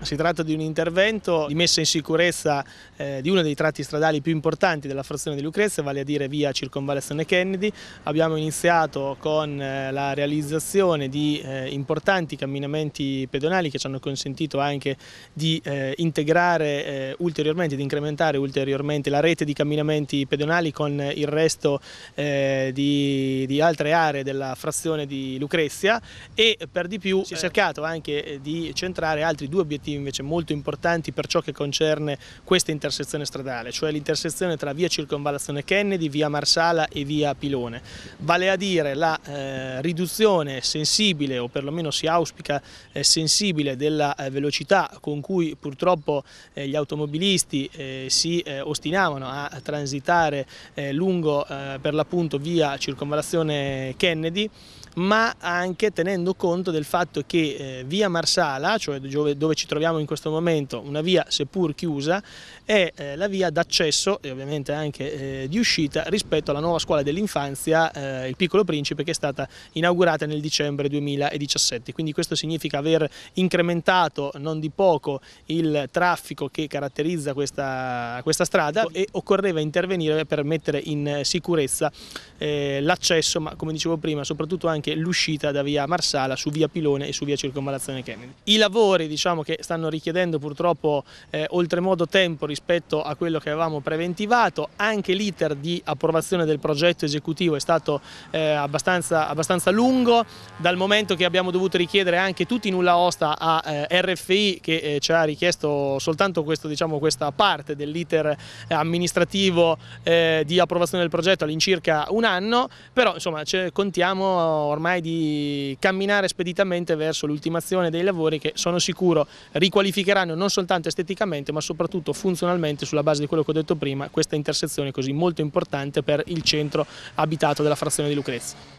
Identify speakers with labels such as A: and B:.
A: Si tratta di un intervento di messa in sicurezza eh, di uno dei tratti stradali più importanti della frazione di Lucrezia, vale a dire via Circonvallazione Kennedy. Abbiamo iniziato con eh, la realizzazione di eh, importanti camminamenti pedonali che ci hanno consentito anche di eh, integrare eh, ulteriormente, di incrementare ulteriormente la rete di camminamenti pedonali con il resto eh, di, di, altre aree della frazione di Lucrezia e per di più si è cercato anche di centrare altri due obiettivi obiettivi invece molto importanti per ciò che concerne questa intersezione stradale, cioè l'intersezione tra via Circonvallazione Kennedy, via Marsala e via Pilone. Vale a dire la eh, riduzione sensibile, o perlomeno si auspica eh, sensibile, della eh, velocità con cui purtroppo eh, gli automobilisti eh, si eh, ostinavano a transitare lungo per l'appunto via Circonvallazione Kennedy ma anche tenendo conto del fatto che eh, via Marsala, cioè dove, dove, ci troviamo in questo momento, una via seppur chiusa, è eh, la via d'accesso e ovviamente anche eh, di uscita rispetto alla nuova scuola dell'infanzia, eh, il Piccolo Principe, che è stata inaugurata nel dicembre 2017. Quindi questo significa aver incrementato non di poco il traffico che caratterizza questa, questa strada e occorreva intervenire per mettere in sicurezza eh, l'accesso, ma come dicevo prima, soprattutto anche l'uscita da via Marsala su via Pilone e su via Circonvallazione Kennedy. I lavori diciamo, che stanno richiedendo purtroppo eh, oltremodo tempo rispetto a quello che avevamo preventivato, anche l'iter di approvazione del progetto esecutivo è stato eh, abbastanza, abbastanza, lungo, dal momento che abbiamo dovuto richiedere anche tutti i nulla osta a eh, RFI che eh, ci ha richiesto soltanto questo, diciamo, questa parte dell'iter amministrativo eh, di approvazione del progetto all'incirca un anno, però insomma contiamo ormai di camminare speditamente verso l'ultimazione dei lavori che sono sicuro riqualificheranno non soltanto esteticamente ma soprattutto funzionalmente sulla base di quello che ho detto prima questa intersezione così molto importante per il centro abitato della frazione di Lucrezia.